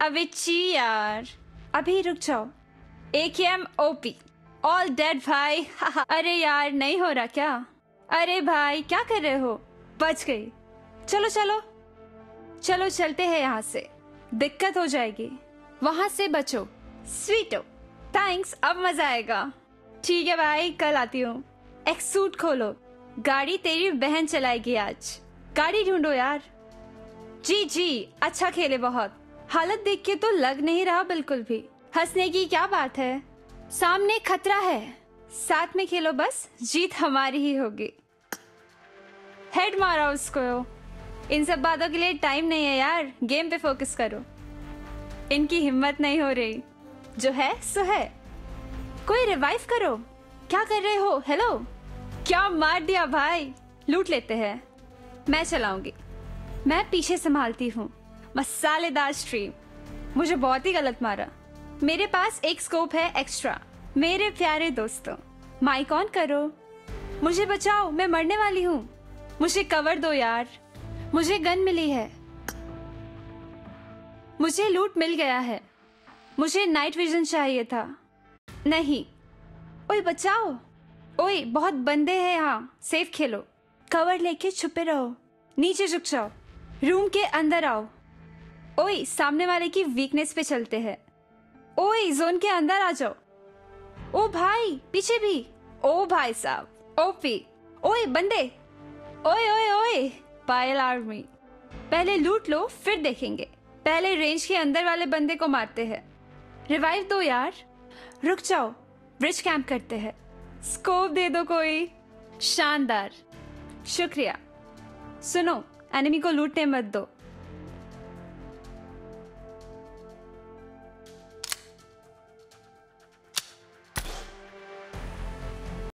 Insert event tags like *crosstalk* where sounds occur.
अबे ची यार। अभी रुक जाओ। ए के एम ओपी ऑल डेड भाई। *laughs* अरे यार, नहीं हो रहा क्या? अरे भाई, क्या कर रहे हो? बच गई। चलो चलो। चलो, चलते हैं यहाँ से। दिक्कत हो जाएगी। वहाँ से बचो। स्वीटो थैंक्स अब मज़ा आएगा। ठीक है भाई कल आती हूँ। एक सूट खोलो। गाड़ी तेरी बहन चलाएगी आज। गाड़ी ढूंढो यार। जी जी। अच्छा खेले बहुत। हालत देख के तो लग नहीं रहा बिल्कुल भी। हंसने की क्या बात है? सामने खतरा है। साथ में खेलो बस, जीत हमारी ही होगी। हेड मारा उसको। इन सब बातों के लिए टाइम नहीं है यार। गेम पे फोकस करो। इनकी हिम्मत नहीं हो रही। जो है, सो है। कोई रिवाइव करो। क्या कर रहे हो? हेलो क्या मार दिया भाई? लूट लेते हैं। मैं चलाऊँगी। मैं पीछे संभालती हूँ। मसालेदार स्ट्रीम मुझे बहुत ही गलत मारा। मेरे पास एक स्कोप है एक्स्ट्रा मेरे प्यारे दोस्तों माइक ऑन करो। मुझे बचाओ, मैं मरने वाली हूँ। मुझे कवर दो यार। मुझे गन मिली है। मुझे लूट मिल गया है। मुझे नाइट विजन चाहिए था। नहीं। ओए, बचाओ। ओए, बहुत बंदे हैं यहाँ। सेफ़ खेलो। कवर लेके छुपे रहो। नीचे झुक जाओ। रूम के अंदर आओ। ओए, सामने वाले की वीकनेस पे चलते हैं। ओए जोन के अंदर आ जाओ। ओ भाई, पीछे भी। ओ भाई साहब ओपी ओए, बंदे। ओए ओए ओए, पायल आर्मी पहले लूट लो, फिर देखेंगे। पहले रेंज के अंदर वाले बंदे को मारते हैं। रिवाइव दो यार। रुक जाओ ब्रिज कैंप करते हैं। स्कोप दे दो कोई। शानदार। शुक्रिया। सुनो एनिमी को लूटने मत दो।